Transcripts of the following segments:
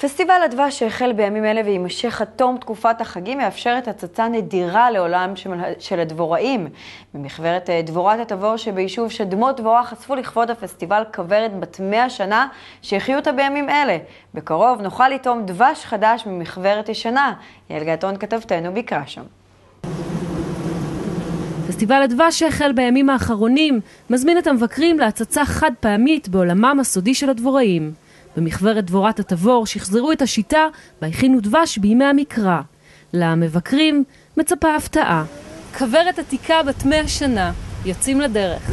פסטיבל הדבש שהחל בימים אלה ויימשך עד תום תקופת החגים מאפשרת הצצה נדירה לעולם של הדבוראים. במכוורת אה, דבורת התבור שביישוב שדמות דבורה חשפו לכבוד הפסטיבל כוורת בת מאה שנה שהחיו אותה בימים אלה. בקרוב נוכל לטעום דבש חדש ממכוורת ישנה. יעל געתון כתבתנו ביקרה שם. פסטיבל הדבש שהחל בימים האחרונים מזמין את המבקרים להצצה חד פעמית בעולמם הסודי של הדבוראים. במכוורת דבורת התבור שחזרו את השיטה בה הכינו דבש בימי המקרא. למבקרים מצפה הפתעה. כוורת עתיקה בת מאה שנה, יוצאים לדרך.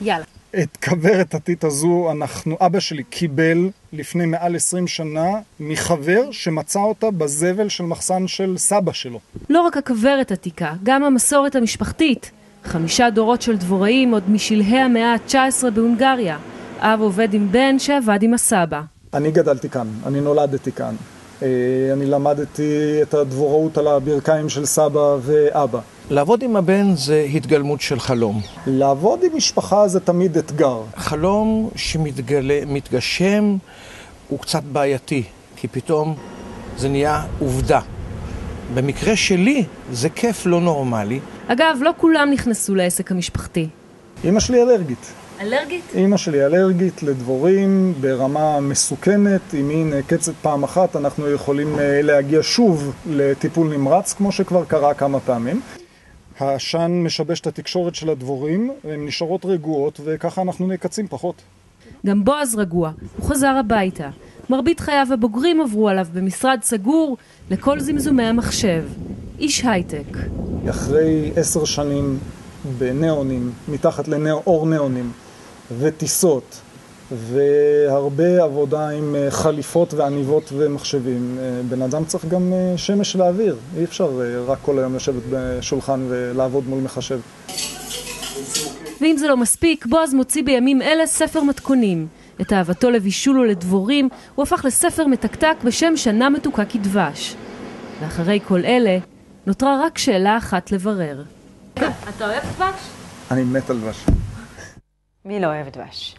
יאללה. את כוורת הטיט הזו אנחנו, אבא שלי קיבל לפני מעל 20 שנה מחבר שמצא אותה בזבל של מחסן של סבא שלו. לא רק הכוורת עתיקה, גם המסורת המשפחתית. חמישה דורות של דבוראים עוד משלהי המאה ה-19 בהונגריה. אב עובד עם בן שעבד עם הסבא. אני גדלתי כאן, אני נולדתי כאן. אה, אני למדתי את הדבוראות על הברכיים של סבא ואבא. לעבוד עם הבן זה התגלמות של חלום. לעבוד עם משפחה זה תמיד אתגר. חלום שמתגשם הוא קצת בעייתי, כי פתאום זה נהיה עובדה. במקרה שלי זה כיף לא נורמלי. אגב, לא כולם נכנסו לעסק המשפחתי. אמא שלי אלרגית. אלרגית? אמא שלי אלרגית לדבורים ברמה מסוכנת. אם היא נעקצת פעם אחת, אנחנו יכולים אה, להגיע שוב לטיפול נמרץ, כמו שכבר קרה כמה פעמים. העשן משבש את התקשורת של הדבורים, הן נשארות רגועות, וככה אנחנו נעקצים פחות. גם בועז רגוע, הוא חזר הביתה. מרבית חייו הבוגרים עברו עליו במשרד סגור לכל זמזומי המחשב. איש הייטק. אחרי עשר שנים בניאונים, מתחת לאור ניאונים, וטיסות, והרבה עבודה עם אה, חליפות ועניבות ומחשבים. אה, בן אדם צריך גם אה, שמש לאוויר, אי אפשר רק כל היום לשבת בשולחן ולעבוד מול מחשב. ואם זה לא מספיק, בועז מוציא בימים אלה ספר מתכונים. את אהבתו לבישול ולדבורים הוא הפך לספר מתקתק בשם שנה מתוקה כדבש. ואחרי כל אלה, נותרה רק שאלה אחת לברר. אתה אוהב דבש? אני מת על דבש. מי לא אוהב דבש?